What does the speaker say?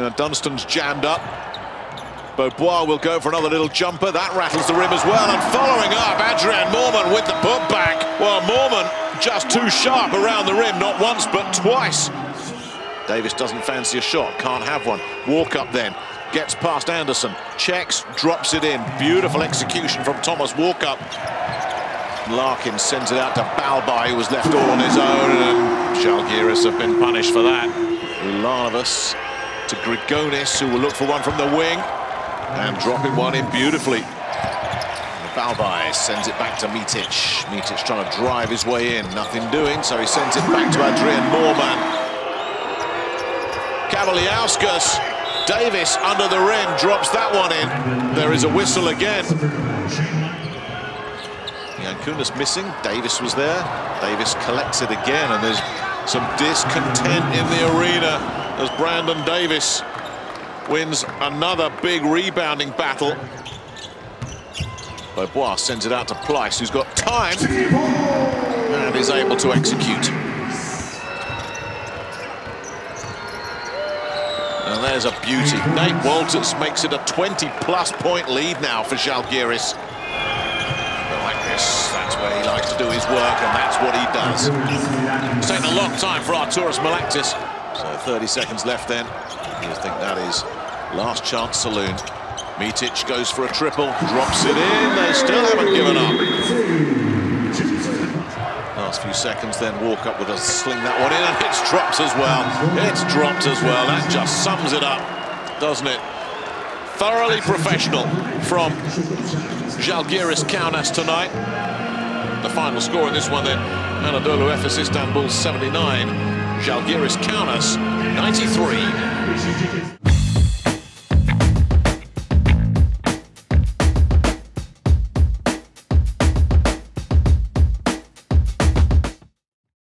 Now Dunston's jammed up. Beaubois will go for another little jumper. That rattles the rim as well. And following up, Adrien Moerman with the putback. Well, Moerman just too sharp around the rim, not once but twice. Davis doesn't fancy a shot, can't have one. Walkup then, gets past Anderson, checks, drops it in. Beautiful execution from Thomas Walkup. Larkin sends it out to Balbay, who was left all on his own, and Žalgiris have been punished for that. Ulanovas to Grigonis, who will look for one from the wing, and dropping one in beautifully. Balbay sends it back to Micic. Micic trying to drive his way in, nothing doing, so he sends it back to Adrien Moerman. Kavaliauskas, Davis under the rim, drops that one in. There is a whistle again. Jankunas missing, Davis was there. Davis collects it again, and there's some discontent in the arena as Brandon Davis wins another big rebounding battle. Beaubois sends it out to Pleiss, who's got time and is able to execute. And there's a beauty. Nate Wolters makes it a 20-plus point lead now for Žalgiris. Like this, that's where he likes to do his work, and that's what he does. It's taken a long time for Arturas Milaknis. So 30 seconds left then. You think that is last chance saloon. Micic goes for a triple, drops it in. They still haven't given up. Last few seconds, then Walkup with a sling that one in, and it's dropped as well. It's dropped as well. That just sums it up, doesn't it? Thoroughly professional from Žalgiris Kaunas tonight. The final score in this one then, Anadolu Efes Istanbul 79, Žalgiris Kaunas 93.